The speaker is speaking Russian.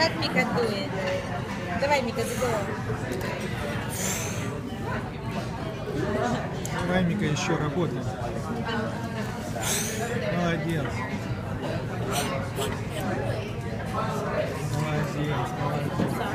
как Мика дует. Давай, Мика, задувай. Давай, Мика, еще работай. Молодец. Молодец, молодец.